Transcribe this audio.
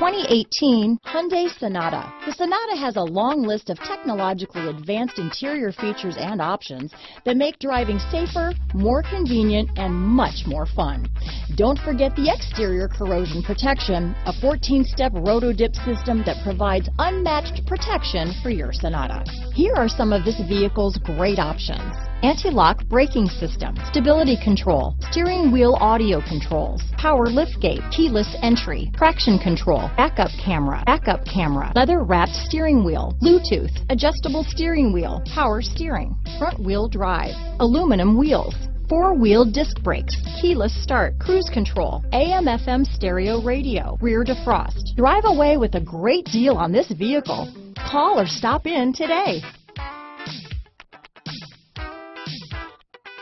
2018 Hyundai Sonata. The Sonata has a long list of technologically advanced interior features and options that make driving safer, more convenient, and much more fun. Don't forget the exterior corrosion protection, a 14-step roto-dip system that provides unmatched protection for your Sonata. Here are some of this vehicle's great options. Anti-lock braking system, stability control, steering wheel audio controls, power liftgate, keyless entry, traction control, backup camera, backup camera, leather wrapped steering wheel, Bluetooth, adjustable steering wheel, power steering, front wheel drive, aluminum wheels, four-wheel disc brakes, keyless start, cruise control, AM FM stereo radio, rear defrost. Drive away with a great deal on this vehicle. Call or stop in today.